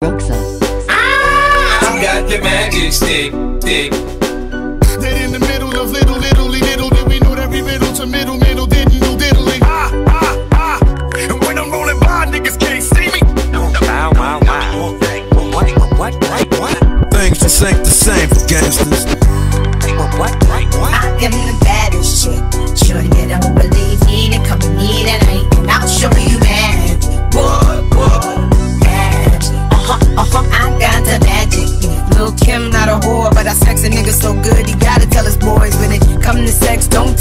Roxa. I got the magic stick, stick. Dead in the middle of little, little, little, did we know every riddle to middle, middle, didn't do diddly. Ah, ah, ah. And when I'm rolling by, niggas can't see me. Wow, wow, wow. What, what, what, what? Things just ain't the same for gangsters. What, what, what? I am the baddest chick. Sure you don't believe me, then come to me tonight and I'll show you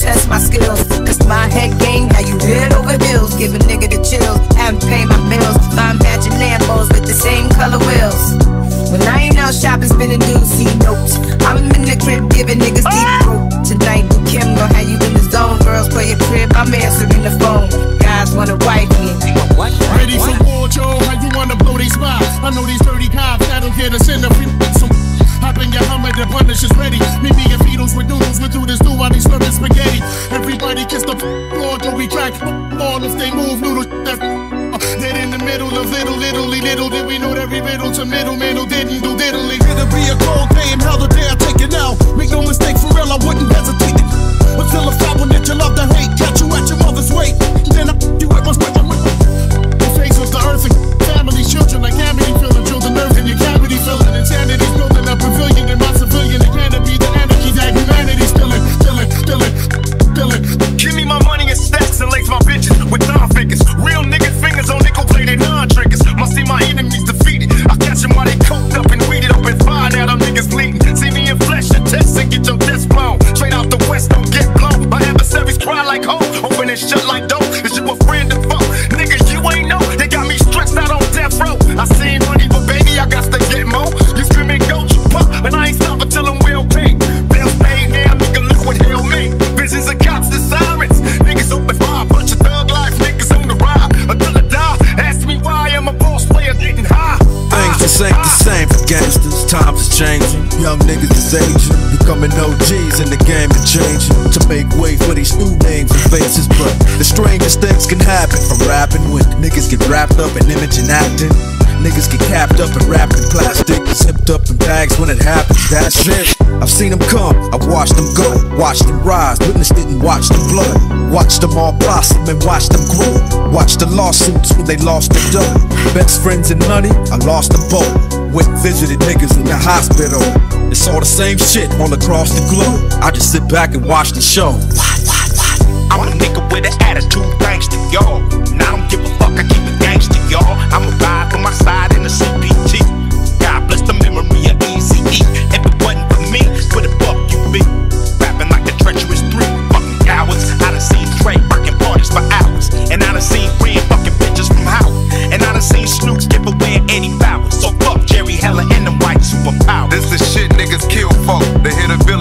test my skills. Cause my head game, how you head over heels, give a nigga the chills, haven't paid my bills. Find matching Lambos with the same color wheels. When I ain't out shopping, spending dudes, notes. I'm in the crib giving niggas deep throat. Tonight, with Kim gon' have you in the zone. Girls play your crib, I'm answering the phone. Guys wanna wife middle of little, little, little. Did we know that every riddle to middle, middle, didn't do diddly. It'll be a cold day and hell the day I take it out. Make no mistake, for real, I wouldn't hesitate. Until I found that you love to hate, catch you at your strangest things can happen from rapping when niggas get wrapped up in image and acting. Niggas get capped up and wrapped in plastic. Zipped up in bags when it happens. That's it. I've seen them come, I've watched them go, watched them rise, witnessed it and watched them blood. Watched them all blossom and watched them grow. Watched the lawsuits when they lost their dough. Best friends and money, I lost them both. Went visited niggas in the hospital. It's all the same shit all across the globe. I just sit back and watch the show. I'm a nigga with an attitude, thanks to y'all. And I don't give a fuck, I keep it gangster, y'all. I'ma ride on my side in the CPT.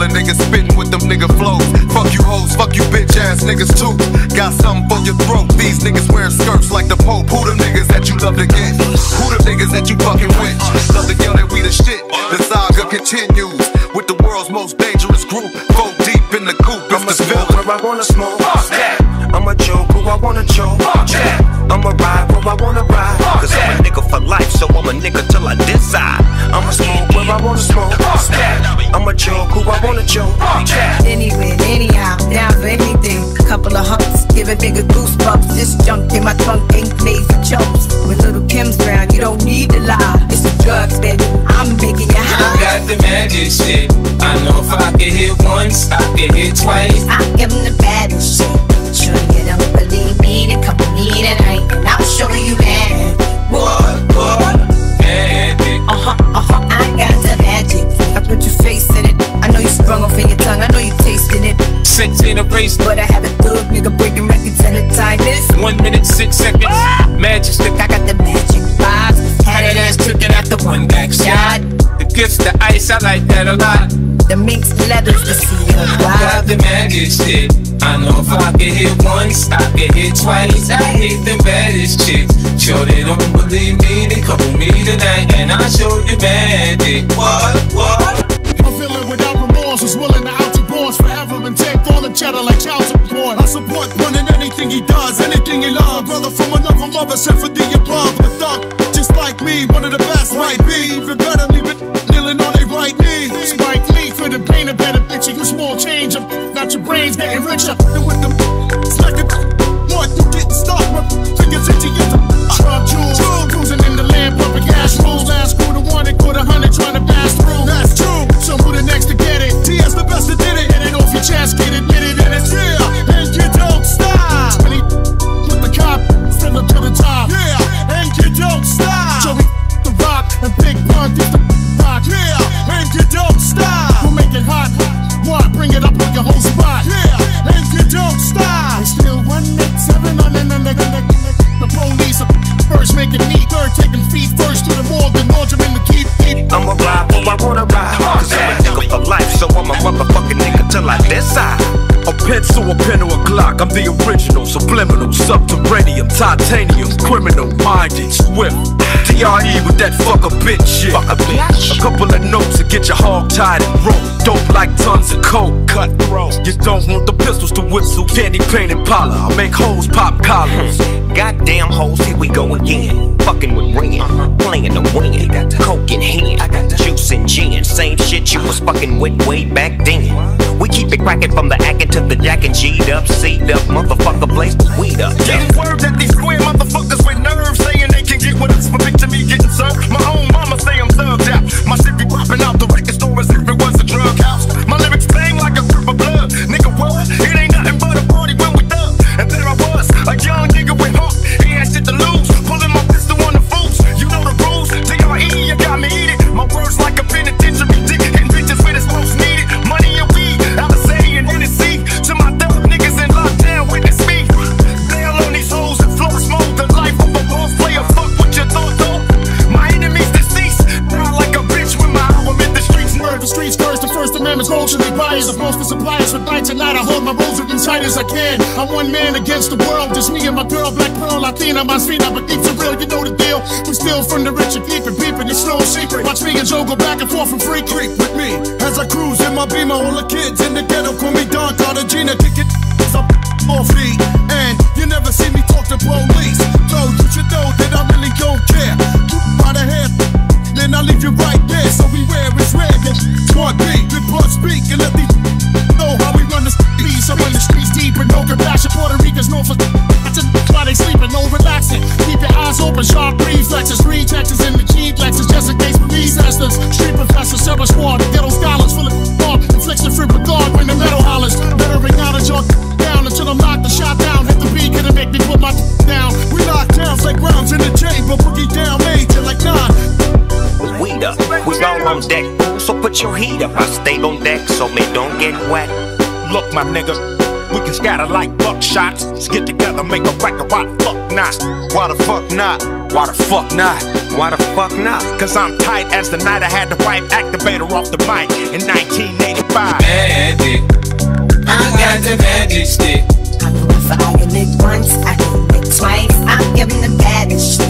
A villain niggas spitting with them nigga flows. Fuck you hoes, fuck you bitch ass niggas too. Got something for your throat. These niggas wearing skirts like the Pope. Who them niggas that you love to get? Who them niggas that you fucking with? Love to yell that we the shit. The saga continues with the world's most dangerous group. Go deep in the coop. I'ma the smoke where I wanna smoke. Fuck that. I'ma joke who I wanna joke. Fuck that. I'ma ride where I wanna ride. Cause I'm a nigga for life, so I'm a nigga till I decide. I'ma smoke where I wanna smoke. Fuck. I'ma joke who I wanna joke. Fuck that. Anywhere, anyhow, down for anything. Couple of humps, give a nigga goosebumps. This junk gets the ice, I like that a lot. The mixed letters, the seal. Got the magic shit. I know if I get hit once, I get hit twice. I hate them baddest chicks. Sure they don't believe me, they call me tonight, and I show you magic. What? What? A villain without remorse, is willing to out divorce forever and take all the cheddar like child support. I support one in anything he does, anything he loves. Brother from another mother, sent for the above. A thug, just like me, one of the best might be. Even Getting rich up. Titanium, criminal minded, swift. DRE with that fuck a bitch shit. Fuck a bitch. A couple of notes to get your hog tied and rope. Dope like tons of coke, cut throat. You don't want the pistols to whistle. Candy painted and parlor. I make hoes pop collars. Goddamn hoes, here we go again. Fucking with ringing, uh-huh. playing the wind. Coke in hand, I got the juice and gin. Same shit you was fucking with way back then cracking from the actin' to the jackin' and G'd up, seed up, motherfucker blaze the weed up. Getting word at they square my suppliers of both the suppliers with light tonight. I hold my rules as tight as I can. I'm one man against the world, just me and my girl, Black Pearl, Latina, Masfina, but deep for real, you know the deal. We steal from the rich and keep it peeping, it's no secret. Watch me and Joe go back and forth from Free Creek with me. As I cruise in my beamer, all the kids in the ghetto call me Don Cartagena, kick it, cause more free and my nigga, We can scatter like buckshots. Let's get together, make a record. Why the fuck not? Why the fuck not? Why the fuck not? Why the fuck not? Cause I'm tight as the night I had to wipe activator off the mic in 1985. Magic. I got the magic stick. I'm for all your niggas once, I hit it twice. I'm giving the baddest shit.